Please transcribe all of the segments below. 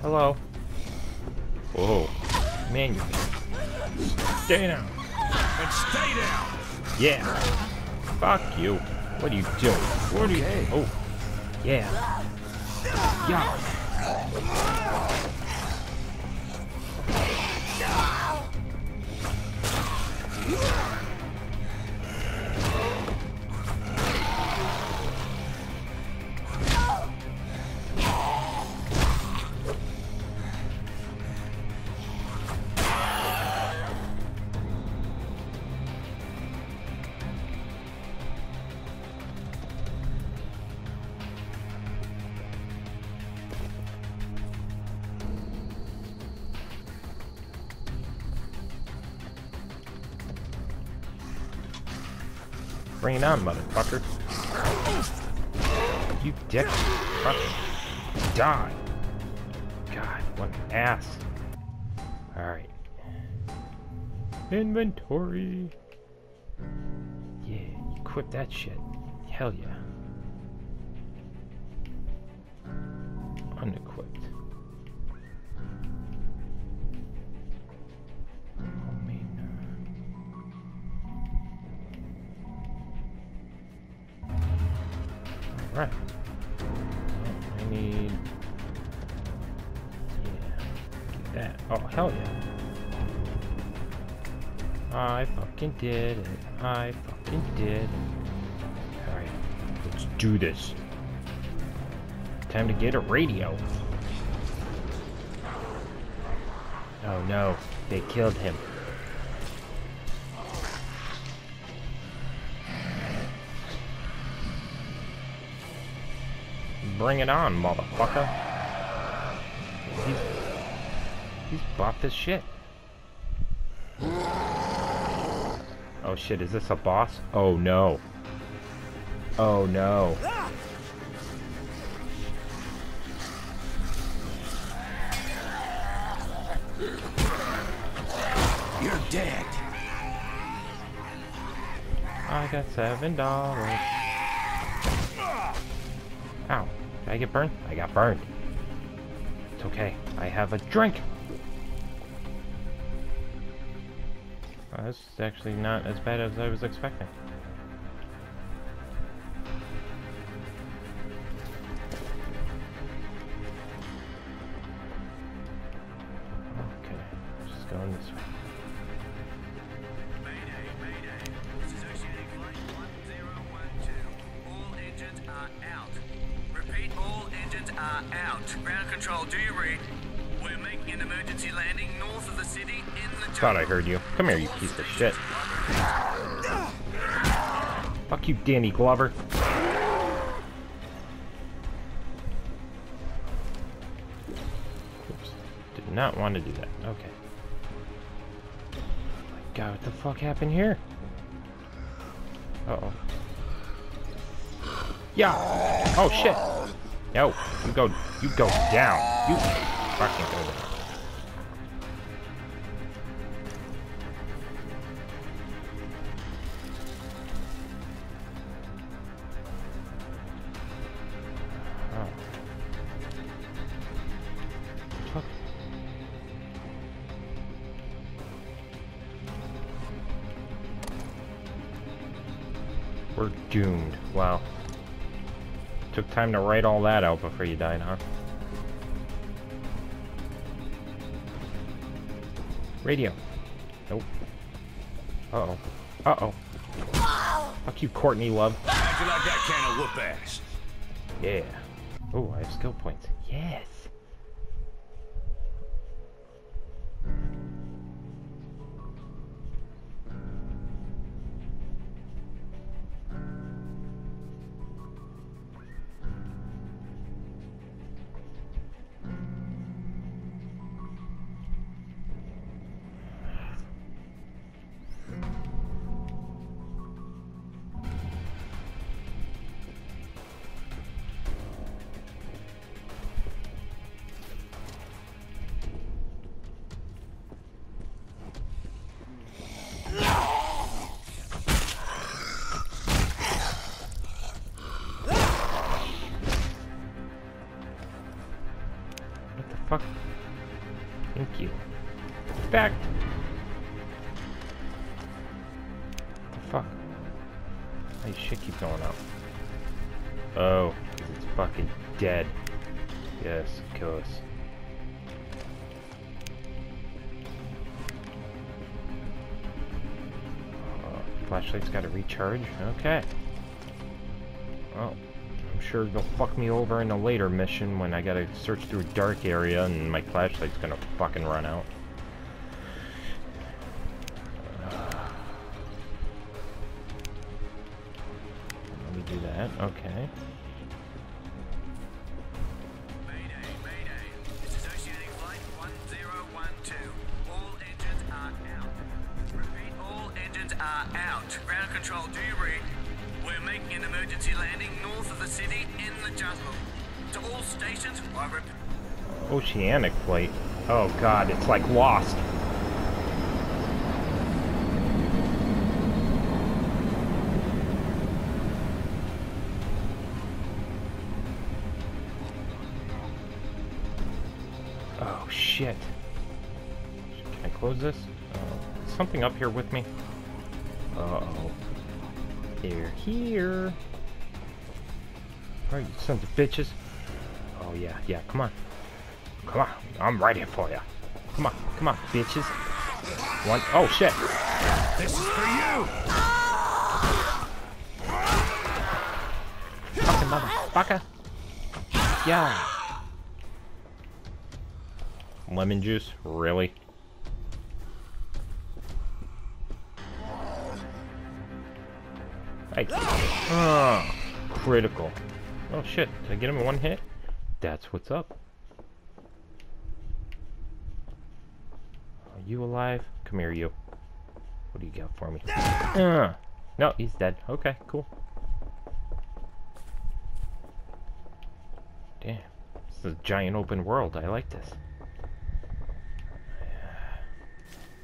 Hello. Whoa. Man, you Stay down. And stay down! Yeah. Fuck you. What are you doing? What are you... Oh. Yeah. Yeah. Bring it on, motherfucker. You dick. Fuck. Die. God, what an ass. Alright. Inventory. Yeah, equip that shit. Hell yeah. Unequipped. Alright. I need... Yeah. Get that. Oh, hell yeah. I fucking did it. I fucking did it. Alright. Let's do this. Time to get a radio. Oh no. They killed him. Bring it on, motherfucker. He's, he's buff as shit. Oh shit, is this a boss? Oh no. Oh no. You're dead. I got seven dollars. Did I get burned? I got burned. It's okay. I have a drink. This is actually not as bad as I was expecting. Okay, just going this way. Are out. Ground control, do you read? We're making an emergency landing north of the city in the Thought I heard you. Come here, you piece of shit. Fuck you, Danny Glover. Oops. Did not want to do that. Okay. Oh my God, what the fuck happened here? Uh-oh. Yeah. Oh, shit. No. You go, you go down. You fucking go down. We're doomed. Wow. Took time to write all that out before you died, huh? Radio. Nope. Uh-oh. Uh-oh. Fuck you, Courtney Love. How'd you like that can of whoop ass? Yeah. Oh, I have skill points. Yes. Back! The fuck? Hey, shit keeps going up. Oh, 'cause it's fucking dead. Yes, of course. Uh, flashlight's gotta recharge? Okay. Well, I'm sure they'll fuck me over in a later mission when I gotta search through a dark area and my flashlight's gonna fucking run out. Stations, I repeat. Oceanic flight. Oh god, it's like Lost. Close this? Uh, something up here with me? Uh-oh. They're here. Alright, you sons of bitches. Oh yeah, yeah, come on. Come on, I'm ready for you. Come on, come on, bitches. One, oh shit. This is for you! Fucking motherfucker. Yeah. Lemon juice? Really? Hey. Oh, critical. Oh shit, did I get him in one hit? That's what's up. Are you alive? Come here, you. What do you got for me? Uh, no, he's dead. Okay, cool. Damn. This is a giant open world. I like this.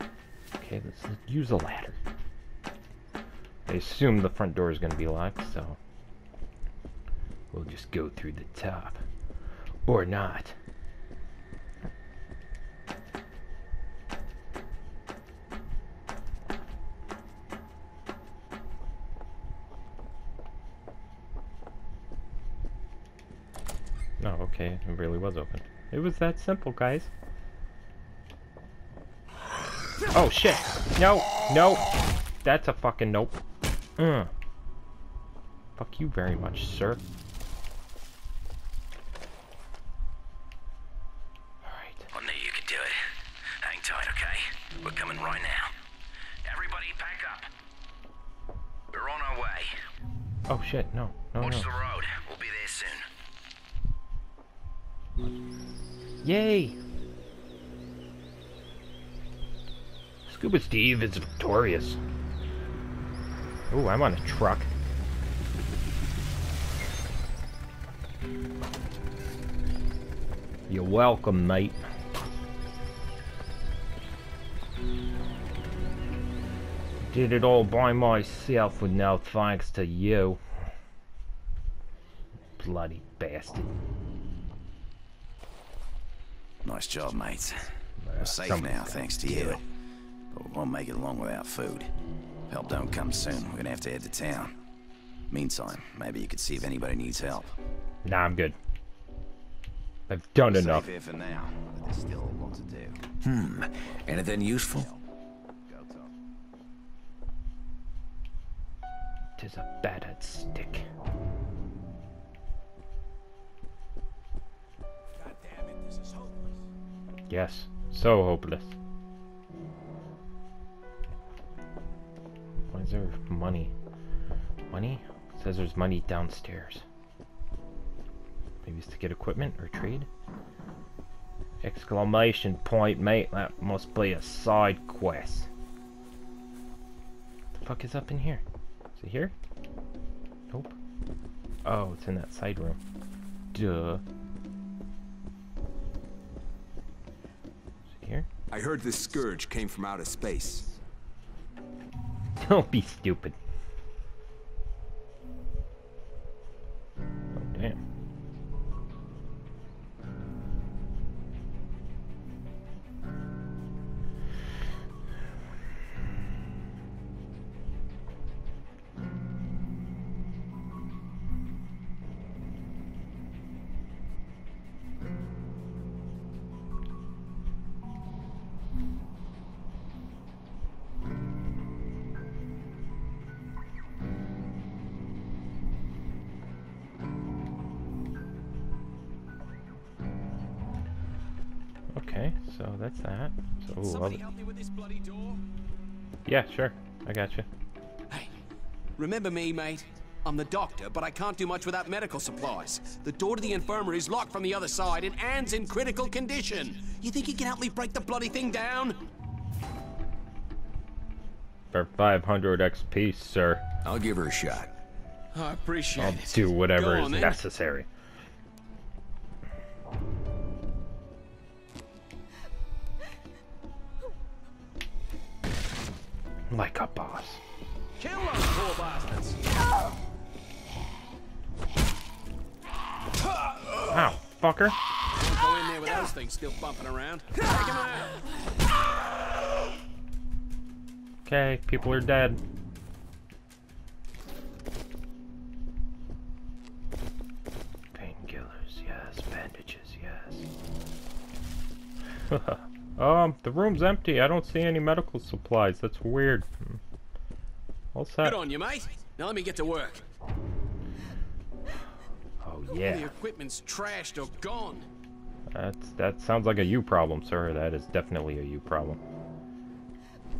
Okay, let's use a ladder. I assume the front door is going to be locked, so we'll just go through the top. Or not. No, okay, it really was open. It was that simple, guys. Oh shit! No, no! That's a fucking nope. Uh. Fuck you very much, sir. Alright. I knew you could do it. Hang tight, okay? We're coming right now. Everybody pack up. We're on our way. Oh shit, no, no, Watch no. the road. We'll be there soon. Yay! Scuba Steve is victorious. Oh, I'm on a truck. You're welcome, mate. Did it all by myself with no thanks to you. Bloody bastard. Nice job, mates. Uh, We're safe now, thanks to you. But we won't make it long without food. Help don't come soon. We're gonna have to head to town. Meantime, maybe you could see if anybody needs help. Nah, I'm good. I've done enough. Here for now, but there's still a lot to do. Hmm. Anything useful? Go, Tis a battered stick. God damn it, this is hopeless. Yes, so hopeless. Is there money? Money? It says there's money downstairs. Maybe it's to get equipment or trade? Exclamation point, mate. That must be a side quest. What the fuck is up in here? Is it here? Nope. Oh, it's in that side room. Duh. Is it here? I heard this scourge came from outer space. Don't be stupid. Okay, so that's that. So, ooh, Somebody help me with this bloody door? yeah, sure. I got you. Hey, remember me, mate? I'm the doctor, but I can't do much without medical supplies. The door to the infirmary is locked from the other side, and Anne's in critical condition. You think you can help me break the bloody thing down? For 500 XP, sir. I'll give her a shot. I appreciate it. I'll do whatever Go is then. necessary. Like a boss. Kill those poor bastards. Ow, fucker. Don't go in there with those things still bumping around. Take 'em out. Okay, people are dead. Painkillers, yes. Bandages, yes. um, the room's empty. I don't see any medical supplies. That's weird. Hmm. All set. Good on you, mate. Now let me get to work. Oh yeah. The equipment's trashed or gone. That's that sounds like a you problem, sir. That is definitely a you problem.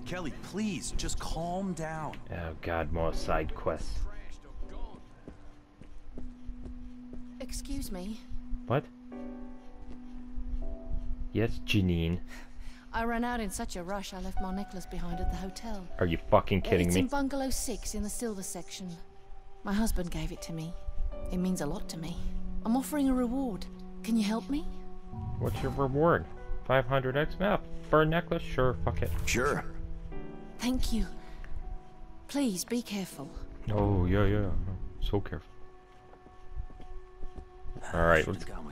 Kelly, please, just calm down. Oh god, more side quests. Trashed or gone. Excuse me. What? Yes, Janine. I ran out in such a rush I left my necklace behind at the hotel. Are you fucking kidding it's me? in bungalow 6 in the silver section. My husband gave it to me. It means a lot to me. I'm offering a reward. Can you help me? What's your reward? 500 X map for a necklace? Sure, fuck it. Sure. Thank you. Please be careful. Oh yeah, yeah. So careful. All right, let's Gone with James.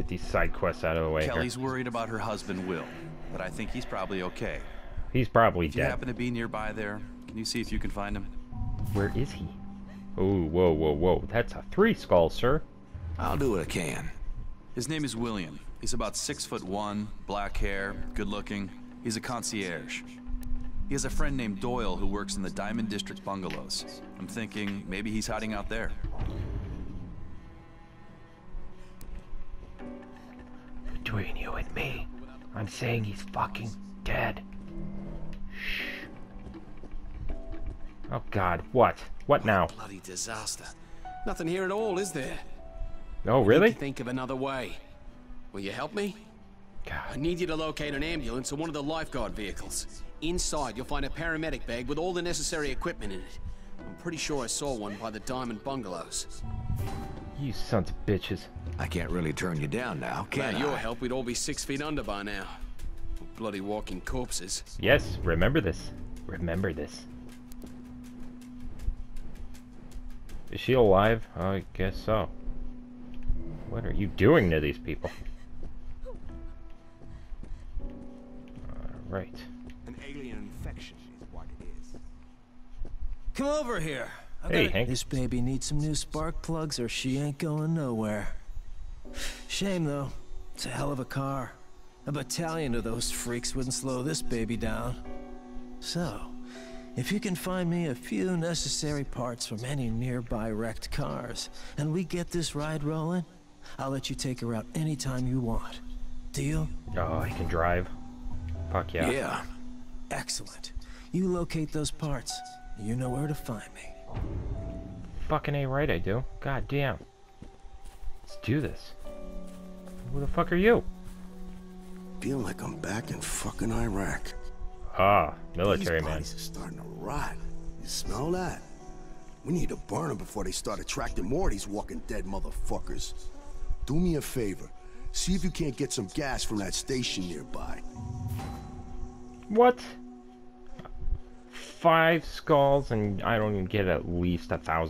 Get these side quests out of the way Kelly's here. worried about her husband, Will, but I think he's probably okay. He's probably If you happen to be nearby there, can you see if you can find him? Where is he? Oh, whoa, whoa, whoa. That's a three skull, sir. I'll do what I can. His name is William. He's about six foot one, black hair, good looking. He's a concierge. He has a friend named Doyle who works in the Diamond District bungalows. I'm thinking maybe he's hiding out there. Between you and me, I'm saying he's fucking dead. Shh. Oh God, what? What now? Bloody disaster. Nothing here at all, is there? Oh, really? think of another way. Will you help me? God. I need you to locate an ambulance or one of the lifeguard vehicles. Inside, you'll find a paramedic bag with all the necessary equipment in it. I'm pretty sure I saw one by the Diamond Bungalows. You sons of bitches. I can't really turn you down now, can Without I? your help, we'd all be six feet under by now. Bloody walking corpses. Yes, remember this. Remember this. Is she alive? I guess so. What are you doing to these people? Alright. An alien infection is what it is. Come over here. Hey, Hank. This baby needs some new spark plugs or she ain't going nowhere. Shame though. It's a hell of a car. A battalion of those freaks wouldn't slow this baby down. So, if you can find me a few necessary parts from any nearby wrecked cars, and we get this ride rolling, I'll let you take her out anytime you want. Deal? Oh, I can drive. Fuck yeah. Yeah. Excellent. You locate those parts. You know where to find me. Fucking A right I do. God damn. Let's do this. Who the fuck are you? Feel like I'm back in fucking Iraq. Ah, military These man. bodies are starting to rot. You smell that? We need to burn them before they start attracting more of these walking dead motherfuckers. Do me a favor. See if you can't get some gas from that station nearby. What? Five skulls and I don't even get at least a thousand.